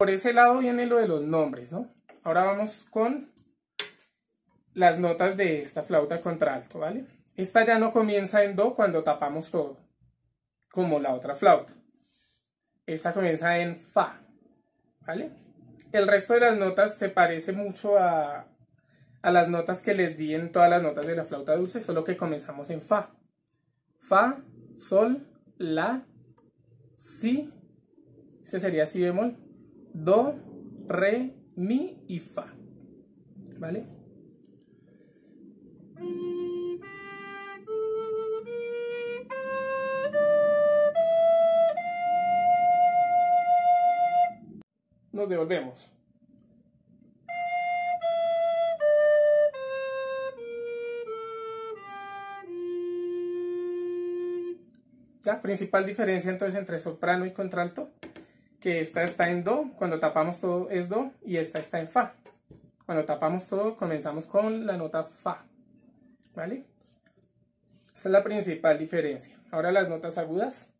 Por ese lado viene lo de los nombres, ¿no? Ahora vamos con las notas de esta flauta contralto, ¿vale? Esta ya no comienza en do cuando tapamos todo, como la otra flauta. Esta comienza en fa, ¿vale? El resto de las notas se parece mucho a, a las notas que les di en todas las notas de la flauta dulce, solo que comenzamos en fa. Fa, sol, la, si, este sería si bemol, do, re, mi y fa. ¿Vale? Nos devolvemos. Ya, principal diferencia entonces entre soprano y contralto, que esta está en do, cuando tapamos todo es do, y esta está en fa. Cuando tapamos todo comenzamos con la nota fa, ¿vale? Esa es la principal diferencia. Ahora las notas agudas.